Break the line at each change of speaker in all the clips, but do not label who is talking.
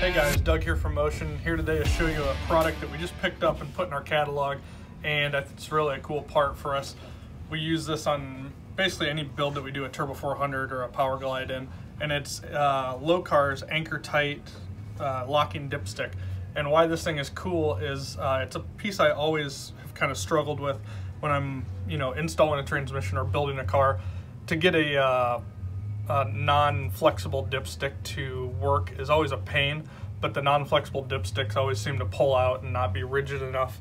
Hey guys, Doug here from Motion. Here today to show you a product that we just picked up and put in our catalog and it's really a cool part for us. We use this on basically any build that we do a Turbo 400 or a Power Glide in and it's uh, Lokar's anchor tight uh, locking dipstick. And why this thing is cool is uh, it's a piece I always have kind of struggled with when I'm you know installing a transmission or building a car to get a uh, uh, non-flexible dipstick to work is always a pain, but the non-flexible dipsticks always seem to pull out and not be rigid enough.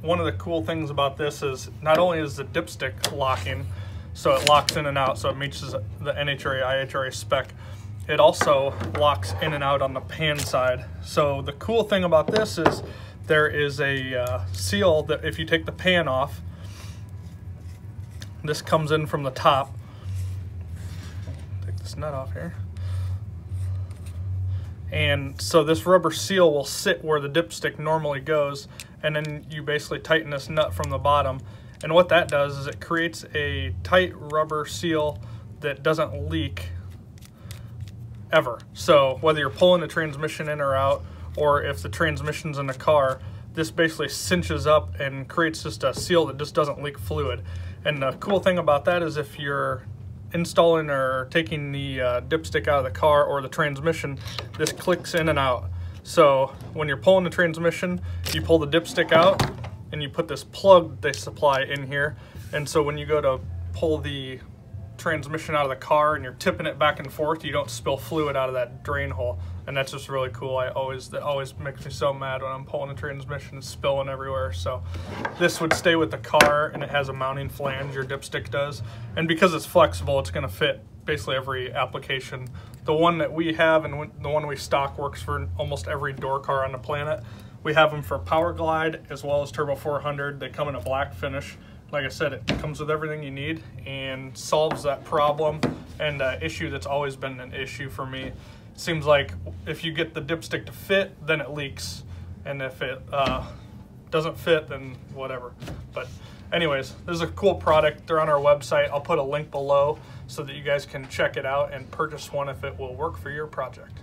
One of the cool things about this is not only is the dipstick locking, so it locks in and out, so it meets the NHRA, IHRA spec, it also locks in and out on the pan side. So the cool thing about this is there is a uh, seal that if you take the pan off, this comes in from the top this nut off here. And so this rubber seal will sit where the dipstick normally goes, and then you basically tighten this nut from the bottom. And what that does is it creates a tight rubber seal that doesn't leak ever. So whether you're pulling the transmission in or out, or if the transmission's in the car, this basically cinches up and creates just a seal that just doesn't leak fluid. And the cool thing about that is if you're installing or taking the uh, dipstick out of the car or the transmission, this clicks in and out. So when you're pulling the transmission, you pull the dipstick out and you put this plug they supply in here. And so when you go to pull the transmission out of the car and you're tipping it back and forth, you don't spill fluid out of that drain hole. And that's just really cool. I always that always makes me so mad when I'm pulling a transmission and spilling everywhere. So this would stay with the car and it has a mounting flange, your dipstick does. And because it's flexible, it's gonna fit basically every application. The one that we have and the one we stock works for almost every door car on the planet. We have them for Power Glide as well as Turbo 400. They come in a black finish like I said, it comes with everything you need and solves that problem and uh, issue that's always been an issue for me. Seems like if you get the dipstick to fit, then it leaks. And if it uh, doesn't fit, then whatever. But anyways, this is a cool product. They're on our website. I'll put a link below so that you guys can check it out and purchase one if it will work for your project.